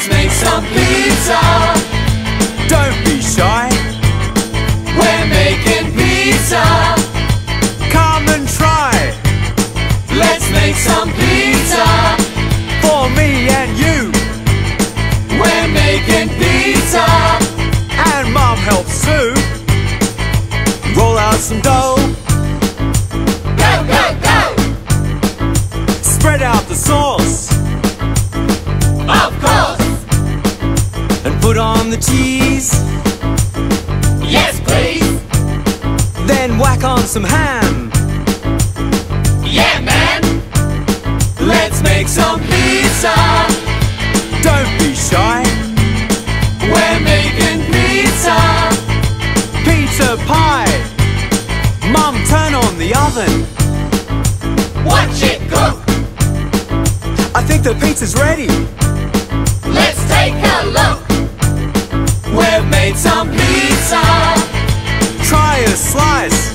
some pizza. Don't be shy, We're making pizza. come and try Let's make some pizza. for me and you. We're making pizza. And mom helps too. Roll out some dough, put on the cheese. Yes, please. Then whack on some ham. Yeah, man. Let's make some pizza. Don't be shy, We're making pizza. pizza pie. Mum, turn on the oven. Watch it cook. I think the pizza's ready. Made some pizza. Try a slice.